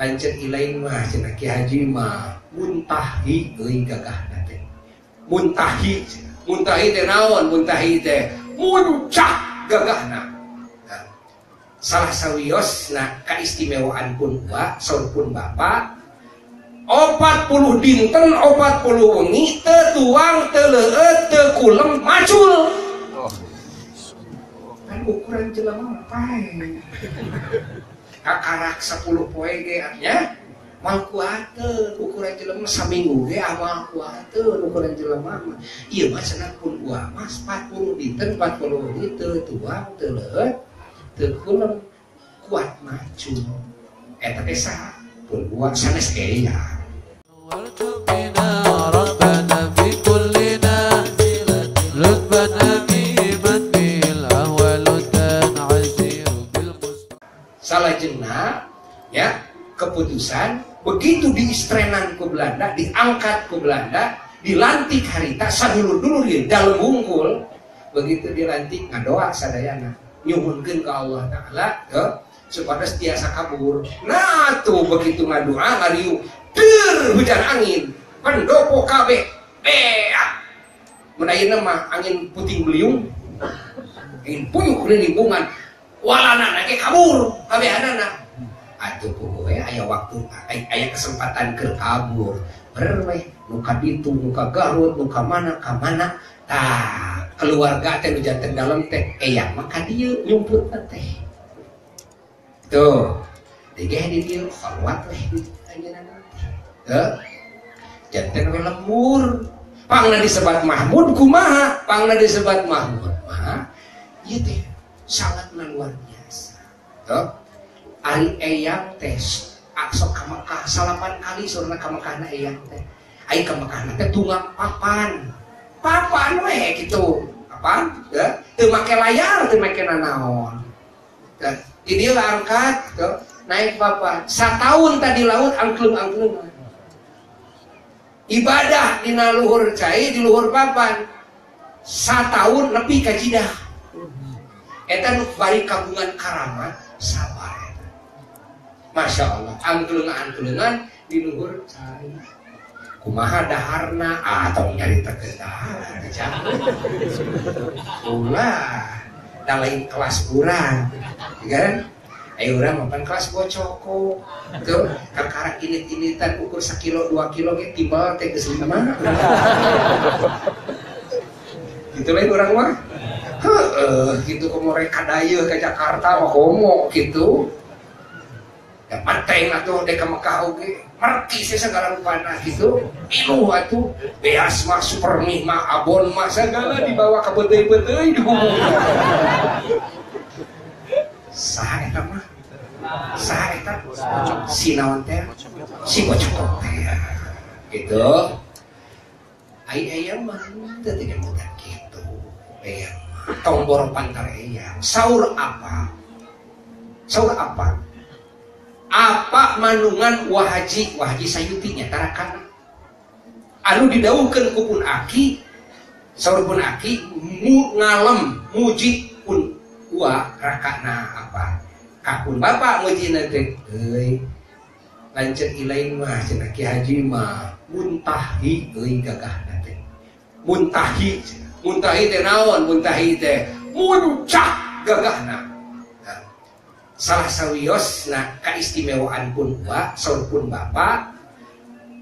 lanjut ilain mah cenah Ki Haji mah muntahi euy gagah teh muntahi muntahi teh naon muntahi teh muncak gagahna nah, salah sawios nah keistimewaan pun wa saur pun bapak opat puluh dinten opat puluh wengi tetuang teleuet tekulem macul. Kan ukuran jelema pae kakarak 10 poe ge artinya mal kuateur ukuran jelema saminggu ge amal kuateur ukuran jelema mah. Ieu iya, mah cenah pun gua mas 40 liter 40 liter tua teu leuet teu kuat maju. Eta teh sah pun gua sanes ge ya salajengna ya keputusan begitu diistrenan ke Belanda diangkat ke Belanda dilantik harita sadulur dulu dia dalam unggul begitu dilantik ngadoa sadayana nyuhunkeun ke Allah Ta'ala ke supaya setiasa kabur nah tuh begitu ngadoa ngariu der hujan angin pendopo kabeh beak Menayana mah angin puting beliung angin puyuh di lingkungan walana nake kabur. Kabehanana atuh pokoknya aya waktu aya, aya kesempatan ke kabur. Berwe nuka ditu nuka garut nuka mana ka mana? Tah keluarga teh nu janten dalam teh. Eyang maka dia nyumput teh. Tuh digeh di dia khawat weh tuh janten we lembur pangna disebat Mahmud kumaha? Pangna disebat Mahmud mah. Ieu teh sangat luar biasa. Tuh Ari Eyang teh sok ka Mekah salapan kali surna ka Mekah na Eyang teh. Ai ka Mekah na teh tunggang papan. Papan we gitu papan ya. Teu make layar teu make nanaon dan dia lah angkat tuh naik papan. Satahun tadi laut angklung angklung ibadah di luhur cai di luhur papan. Satahun lebih kajidah eta nu bari kagungan karamat sabar. Masya Allah. Angkelungan-angkelungan di luhur cai kumaha daharna? Ah atau nyari terkenal ulah da lain kelas kurang kan? Ayo orang mapan kelas bocoko. Tuh kakara init-initan ukur sekilo dua kilo ge timbal teh lima. Gitu lain orang mah gitu mereka daya ke Jakarta mah homo gitu. Ya pateng atuh dek ke Mekah oge merki sih segala rupana gitu. Ilu atuh beas mah super mih mah abon mah segala dibawa ke beteuy-beteuy dihubung saha eta mah. Saha eta. Si naon teh? Si bocok. Teh gitu. Ai aya mah teu tombor pantar eyang saur apa? Saur apa? Apa manungan wahaji wahaji sayutinya tarakana? Anu didauhkeun ku pun aki saur pun aki mu ngalem muji pun wa rakana apa? Kapun bapak muji nanti lanjut ilain mah ki haji mah muntahi euy gagah teh muntahi muntahi teh naon muntahi teh muncak gagahna. Nah, salah sawios nah keistimewaan pun wa pun bapak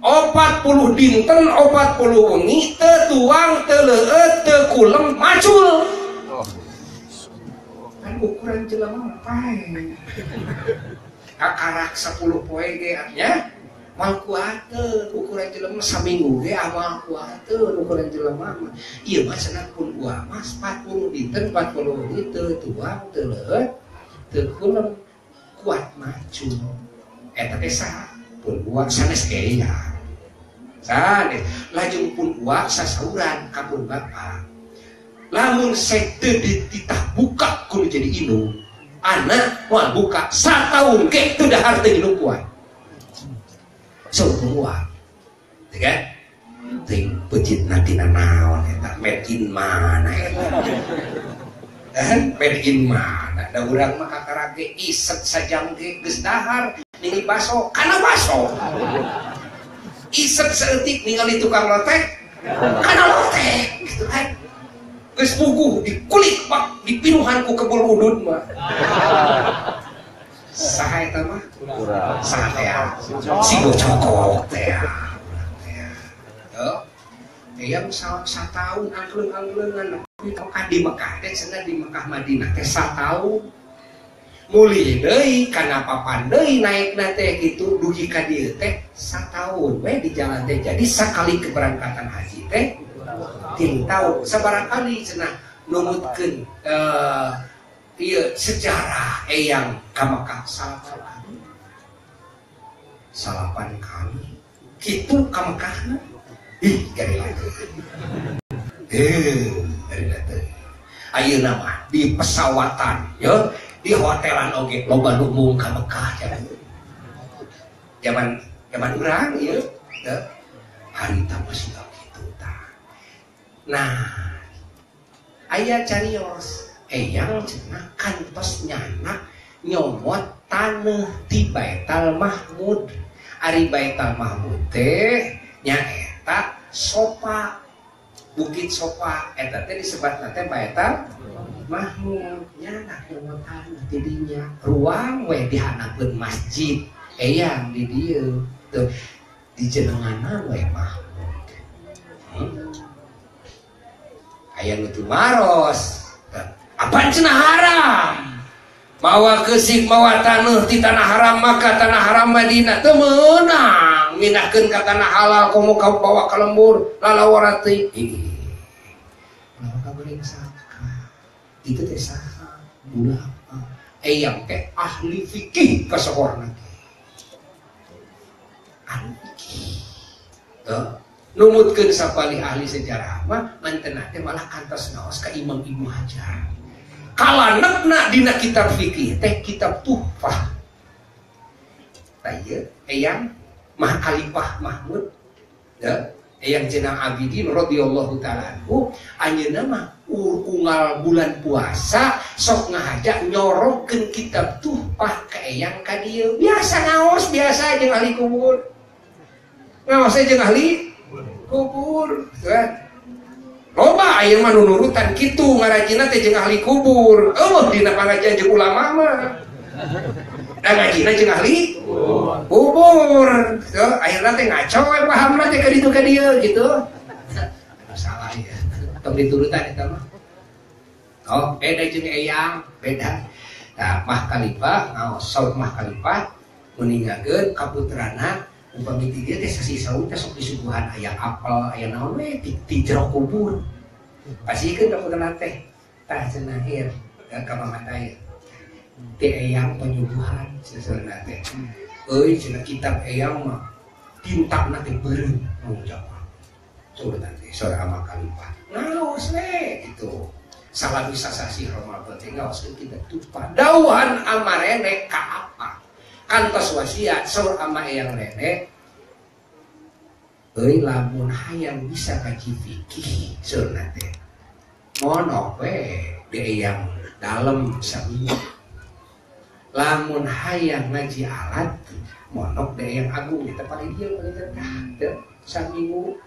opat puluh dinten opat puluh wengi tetuang teleuet tekulem macul. Kan ukuran jelema pae kakarak 10 poe ge artinya mal kuateun ukuran jelema saminggu ge amal kuateun ukuran jelema mah ieu mah cenah pun uah mas. 40 dinten 40 wengi teu tuang teu leuet teu kulem kuat maju. Eta teh saha pun uah sanes eya sanes lajeng pun uah sasauran ka pun bapak lamun sekte dititah buka kudu jadi inu. Anak mau buka satahun ke itu dah harta inu kuat so kuat ya kan ting pecit nanti naon eta mana eta kan made in mana da urang mah kakarage iset sajam ge geus dahar ningali baso karena baso isep seetik ningali tukang lotek karena lotek gitu kan geus puguh di kulit pak di pinuhan ku kebul udun mah saha eta mah? Saha teh si gocokok teh Tuh. Eyang sa tahun angklung-angklungan di Mekah di Mekah. Teh cenah di Mekah Madinah. Teh tahun muli deui kana papan deui naikna teh kitu dugi ka dieu teh tahun we di jalan teh. Jadi sakali keberangkatan haji teh tilu tahun sabarang kali cenah numutkeun eh ieu sejarah eyang ka Mekah salapan kali. Salapan kali. Kitu ka Mekahna ih dari lagi. Eh dari lagi. Ayo nama di pesawatan ya di hotelan oke loba lumung ka Mekah zaman zaman zaman urang ya ya. hari masih gitu ta nah ayah carios eyang cenah kantos nyanak nyomot tanah di Baital Mahmud. Ari Baital Mahmud teh nyaeta sopa bukit sopa. Eta teh disebat nate Baital Mahmud. Nyanak nyomot tanah tidinya ruang we dihanakeun masjid. Eyang di dieu. Tuh di jenenganan we Mahmud. Hmm? ayam itu maros cenah haram. Mawa kesik mawa tanah di tanah haram maka tanah haram Madinah. Teu meunang mindahkeun ka tanah halal komo kau bawa ka lembur lalawarati itu teh saha budak eyang teh ahli fikih kasohorna ahli fikih. Tuh. Numutkeun sapali ahli sejarah. Mah mantenna teh malah kantos naos ka imam ibnu hajar kalanepna dina kitab fikih teh kitab tuhfah taya eyang mah kalipah mahmud ya. Eyang jenang abidin radhiyallahu taala anhu anjeunna mah unggal bulan puasa sok ngajak nyorokeun kitab tuhfah ka eyang ka dieu. Biasa ngaos biasa jeung ahli kubur. Ngaos jeung ahli kubur kan aya mah nurutan kitu ngarajina teh jeung ahli kubur. Eueuh dina pangajian jeung ulama mah. Da ngajina jeung ahli kubur. So, akhirna teh ngaco we pahamna teh ka ditu ka dieu gitu. Salah ya. Tong diturutan eta mah. Oh beda jeung eyang beda. Nah mah kalipah ngaos saud mah kalipah meningakeun kaputrana upami ti dia teh sasi saud teh sok disuguhan aya apel aya naon we di, di kubur pasikeun ka putra teh? Tah cenah hir ka mamata ya. Ti eyang penyuguhan seseuna teh. Euy cenah kitab eyang mah tintakna teh beureum ngucap suratan teh sora amal kalipah ngaos we gitu. Salah bisa sasi Ramadan teh? Ngaoskeun kitab tupa. Dauhan amarene ka apa? Kantos wasiat saur ama eyang nenek euy lamun hayang bisa kaji fikih saur nate monok we di eyang dalem sami lamun hayang ngaji alat monok di eyang agung kita paling dia paling terkadang saminggu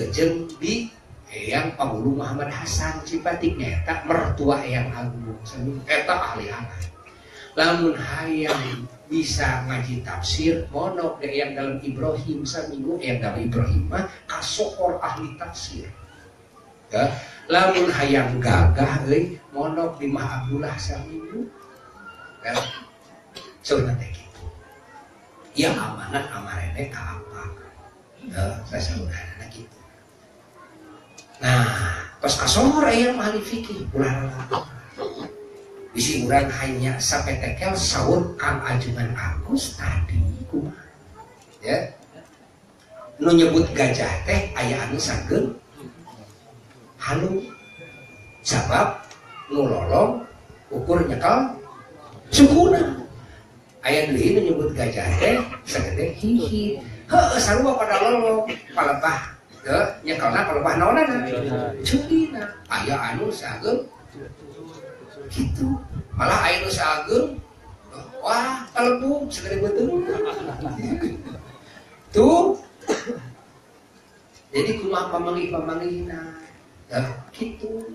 ejeng di eyang pamulu Muhammad Hasan Cipatik nyata mertua eyang agung sami eta ahli alat lamun hayang bisa ngaji tafsir monok deh yang dalam Ibrahim saminggu yang dalam Ibrahim mah kasokor ahli tafsir. Ya lamun hayang gagah euy monok di Mah Abdullah ya saudara teh gitu. Ya amanat amarene apa? Ya saya saudara gitu. Nah pas kasokor aya ahli fikih ulah bisi urang hanya sampai tekel sahur kang ajunan Agus tadi kumaha. Ya. Nu nyebut gajah teh aya anu sageng halu sabab nu lolong ukur nyekal sukuna aya deui nu nyebut gajah teh sagede hihi. Heuh sarua pada lolong palebah ya nyekalna palebah naonana. Cudina. Aya anu sageng gitu malah air sageng wah kalebuk sekali betul. Tuh. Jadi kumaha pamangi pamangina ya gitu